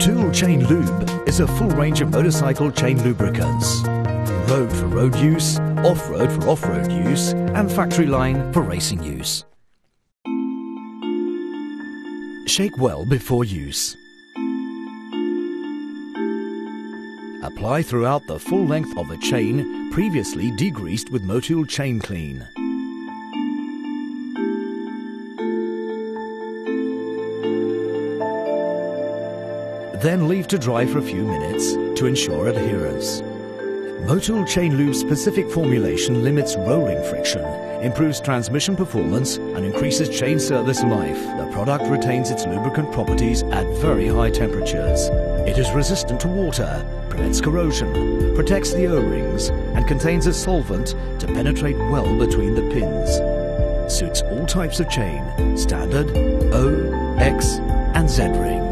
Motul Chain Lube is a full range of motorcycle chain lubricants. Road for road use, off-road for off-road use, and factory line for racing use. Shake well before use. Apply throughout the full length of a chain previously degreased with Motul Chain Clean. Then leave to dry for a few minutes to ensure adherence. Motul Chain Lube's specific formulation limits rolling friction, improves transmission performance and increases chain service life. The product retains its lubricant properties at very high temperatures. It is resistant to water, prevents corrosion, protects the O-rings and contains a solvent to penetrate well between the pins. Suits all types of chain, standard, O, X and Z-ring.